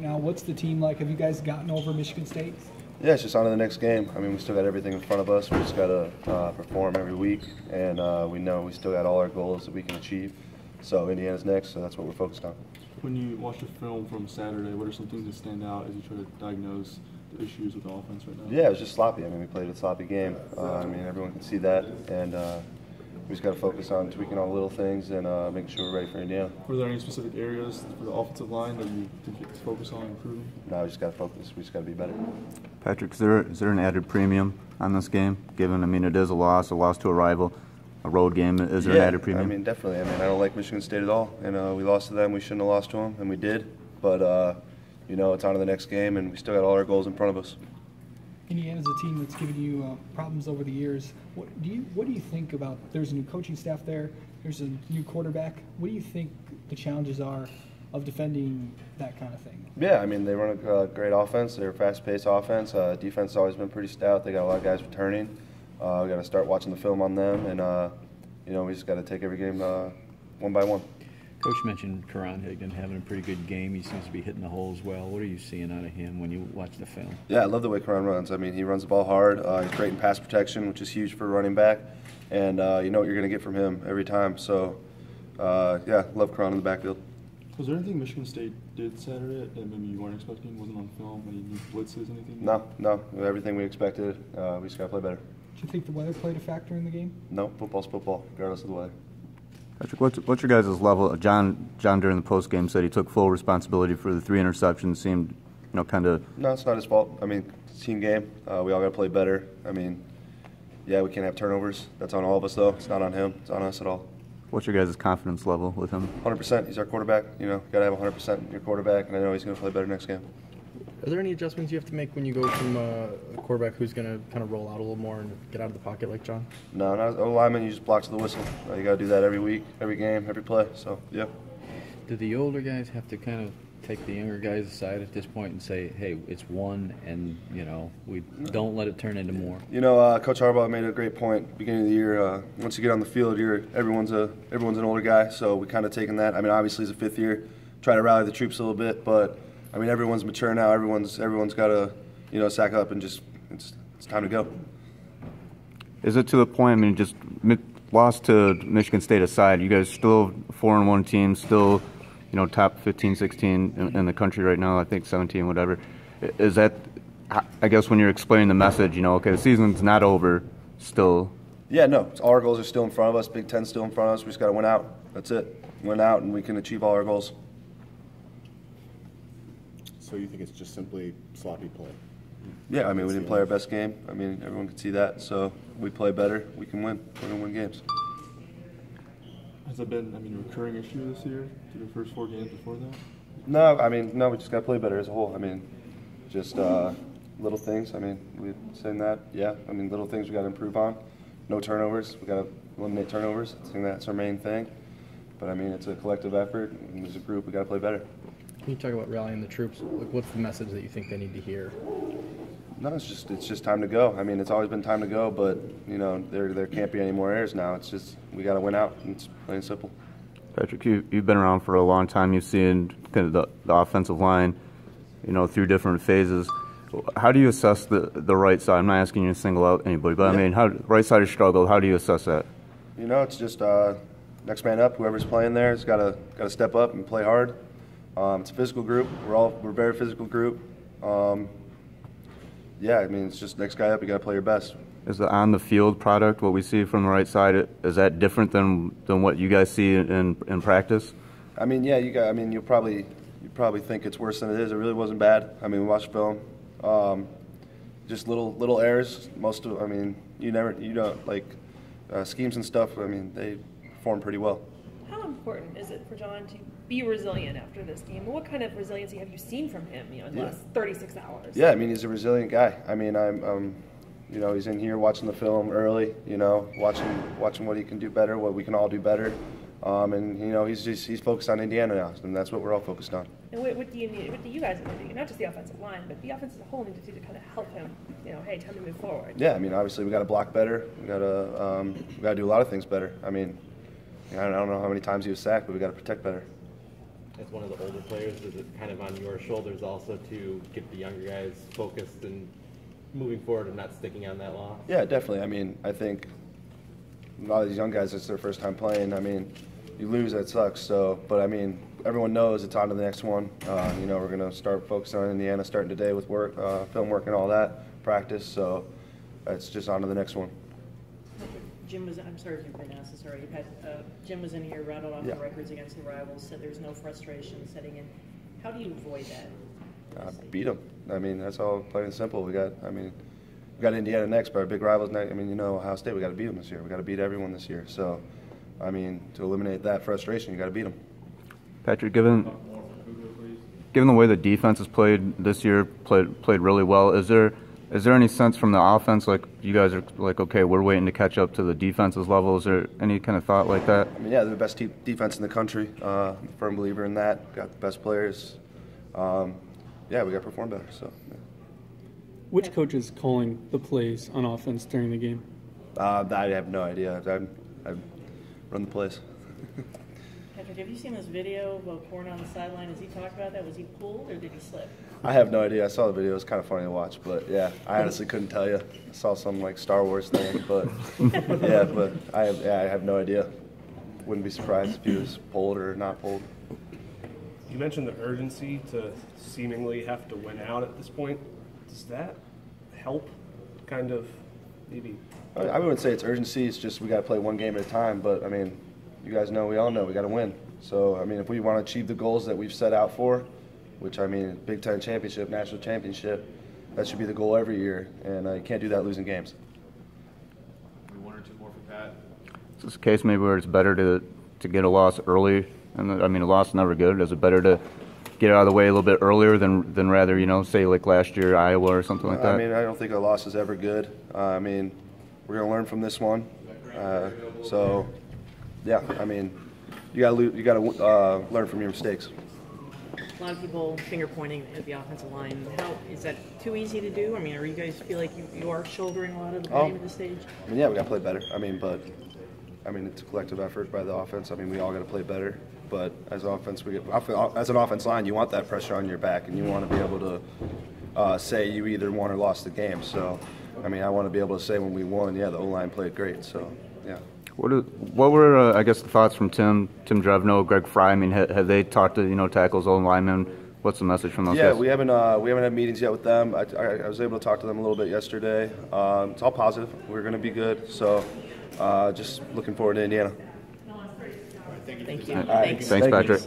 Now, what's the team like? Have you guys gotten over Michigan State? Yeah, it's just on to the next game. I mean, we still got everything in front of us. We just got to uh, perform every week, and uh, we know we still got all our goals that we can achieve. So Indiana's next, so that's what we're focused on. When you watch the film from Saturday, what are some things that stand out as you try to diagnose the issues with the offense right now? Yeah, it was just sloppy. I mean, we played a sloppy game. Uh, I mean, everyone can see that, and uh, we just got to focus on tweaking all the little things and uh, making sure we're ready for Indiana. Were there any specific areas for the offensive line that you think you could focus on improving? No, we just got to focus. We just got to be better. Patrick, is there, is there an added premium on this game? Given, I mean, it is a loss, a loss to a rival, a road game. Is there yeah, an added premium? I mean, definitely. I mean, I don't like Michigan State at all, and uh, we lost to them. We shouldn't have lost to them, and we did. But uh, you know, it's on to the next game, and we still got all our goals in front of us. Indiana's a team that's given you uh, problems over the years. What do you What do you think about? There's a new coaching staff there. There's a new quarterback. What do you think the challenges are of defending that kind of thing? Yeah, I mean, they run a uh, great offense. They're a fast-paced offense. Uh, defense has always been pretty stout. They got a lot of guys returning. Uh, we got to start watching the film on them, and uh, you know, we just got to take every game uh, one by one. Coach mentioned Karan Higdon having a pretty good game. He seems to be hitting the holes well. What are you seeing out of him when you watch the film? Yeah, I love the way Karan runs. I mean, he runs the ball hard. Uh, he's great in pass protection, which is huge for a running back. And uh, you know what you're going to get from him every time. So, uh, yeah, love Karan in the backfield. Was there anything Michigan State did Saturday that maybe you weren't expecting? Wasn't on film? Any new blitzes? Anything? No, no, everything we expected. Uh, we just got to play better. Do you think the weather played a factor in the game? No, football's football, regardless of the weather. Patrick, what's, what's your guys' level? John, John during the post game said he took full responsibility for the three interceptions. Seemed, you know, kind of. No, it's not his fault. I mean, it's a team game. Uh, we all got to play better. I mean, yeah, we can't have turnovers. That's on all of us, though. It's not on him. It's on us at all. What's your guys' confidence level with him? 100%. He's our quarterback. You know, got to have 100% in your quarterback, and I know he's going to play better next game. Are there any adjustments you have to make when you go from uh, a quarterback who's going to kind of roll out a little more and get out of the pocket like John? No, not a lineman. You just block to the whistle. Uh, you got to do that every week, every game, every play. So, yeah. Do the older guys have to kind of take the younger guys aside at this point and say, "Hey, it's one, and you know, we don't let it turn into more." You know, uh, Coach Harbaugh made a great point beginning of the year. Uh, once you get on the field, you're everyone's a everyone's an older guy, so we kind of taken that. I mean, obviously, as a fifth year, try to rally the troops a little bit, but I mean, everyone's mature now. Everyone's everyone's got to you know sack up and just it's it's time to go. Is it to the point? I mean, just lost to Michigan State aside, you guys still four and one team, still you know, top 15, 16 in, in, the country right now. I think 17, whatever. Is that, I guess, when you're explaining the message, you know, okay, the season's not over, still. Yeah, no, our goals are still in front of us. Big Ten still in front of us. We just got to win out. That's it. Win out, and we can achieve all our goals. So you think it's just simply sloppy play? Yeah, I mean, we didn't play our best game. I mean, everyone can see that. So we play better, we can win. We're gonna win games. Has that been, I mean, a recurring issue this year through the first four games before that? No, I mean, no, we just got to play better as a whole. I mean, just uh, little things. I mean, we've seen that. Yeah, I mean, little things we got to improve on. No turnovers. We got to eliminate turnovers. I think that's our main thing. But I mean, it's a collective effort, and as a group, we got to play better. Can you talk about rallying the troops? Like, what's the message that you think they need to hear? No, it's just it's just time to go. I mean, it's always been time to go, but you know there there can't be any more errors now. It's just we got to win out. It's plain and simple. Patrick, you you've been around for a long time. You've seen kind of the, the offensive line, you know, through different phases. How do you assess the the right side? I'm not asking you to single out anybody, but yeah. I mean, how right side has struggled. How do you assess that? You know, it's just uh, next man up. Whoever's playing there has got to got to step up and play hard. Um, it's a physical group. We're all we're a very physical group. Um, yeah, I mean, it's just next guy up. You got to play your best. Is the on the field product what we see from the right side? Is that different than than what you guys see in in practice? I mean, yeah, you got. I mean, you probably you probably think it's worse than it is. It really wasn't bad. I mean, we watched film. Um, just little little errors. Most of. I mean, you never you don't like uh, schemes and stuff. I mean, they perform pretty well. How important is it for John to be resilient after this game? What kind of resiliency have you seen from him, you know, in the yeah. last 36 hours? Yeah, I mean, he's a resilient guy. I mean, I'm, um, you know, he's in here watching the film early, you know, watching watching what he can do better, what we can all do better. Um, and you know he's just he's focused on Indiana now, and that's what we're all focused on. And what, what do you need? What do you guys need to do? Not just the offensive line, but the offense as a whole need to do to kind of help him. You know, hey, time to move forward. Yeah, I mean, obviously we got to block better. We got to um, we got to do a lot of things better. I mean, I don't know how many times he was sacked, but we got to protect better. As one of the older players, is it kind of on your shoulders also to get the younger guys focused and moving forward and not sticking on that loss? Yeah, definitely. I mean, I think a lot of these young guys, it's their first time playing. I mean, you lose, that sucks. So, but I mean, everyone knows it's on to the next one. Uh, you know, we're gonna start focusing on Indiana starting today with work, uh, film work, and all that practice. So, it's just on to the next one. Jim was, I'm sorry if you've been asked this already, Pat, uh, Jim was in here, rattled off the records against the rivals, said there's no frustration setting in. How do you avoid that? Uh, beat them. I mean, that's all plain and simple. We got, I mean, we got Indiana next, but our big rivals next. I mean, you know, Ohio State. We got to beat them this year. We got to beat everyone this year. So, I mean, to eliminate that frustration, you got to beat them. Patrick, given given the way the defense has played this year, played played really well. Is there is there any sense from the offense like you guys are like okay, we're waiting to catch up to the defense's level? Is there any kind of thought like that? I mean, yeah, they're the best te- defense in the country. Uh, I'm a firm believer in that. Got the best players. Um, yeah, we got to perform better. So, yeah. Which coach is calling the plays on offense during the game? uh, I have no idea. I, I run the place. Patrick, have you seen this video of O'Korn on the sideline? Has he talked about that? Was he pulled or did he slip? I have no idea. I saw the video. It was kind of funny to watch, but yeah, I honestly couldn't tell you. I saw some like Star Wars thing, but yeah, but I have, yeah, I have no idea. Wouldn't be surprised if he was pulled or not pulled. You mentioned the urgency to seemingly have to win out at this point. Does that help kind of maybe? I I wouldn't say it's urgency. It's just we got to play one game at a time. But I mean, you guys know, we all know, we got to win. So I mean, if we want to achieve the goals that we've set out for, which I mean, Big Ten championship, national championship, that should be the goal every year. And uh, you can't do that losing games. One or two more for Pat. Is this a case maybe where it's better to to get a loss early? And I mean, a loss is never good. Is it better to get out of the way a little bit earlier than than rather you know say like last year Iowa or something like that? I mean, I don't think a loss is ever good. Uh, I mean, we're gonna learn from this one. Uh, so, yeah, I mean, you gotta you gotta uh, learn from your mistakes. A lot of people finger pointing at the offensive line. How is that too easy to do? I mean, are you guys feel like you, you are shouldering a lot of the blame Oh. at this stage? I mean, yeah, we got to play better. I mean, but I mean, it's a collective effort by the offense. I mean, we all got to play better. But as an offense, we get, as an offense line, you want that pressure on your back, and you want to be able to uh, say you either won or lost the game. So, I mean, I want to be able to say when we won, yeah, the O line played great. So. What, are, what were uh, I guess the thoughts from Tim Tim Drevno, Greg Frey? I mean, ha, have they talked to you know tackles, old linemen? What's the message from those Yeah, guys? we haven't uh, we haven't had meetings yet with them. I, I, I was able to talk to them a little bit yesterday. Um, it's all positive. We're going to be good. So, uh, just looking forward to Indiana. Thank you. All right. Thanks. Thanks, Patrick.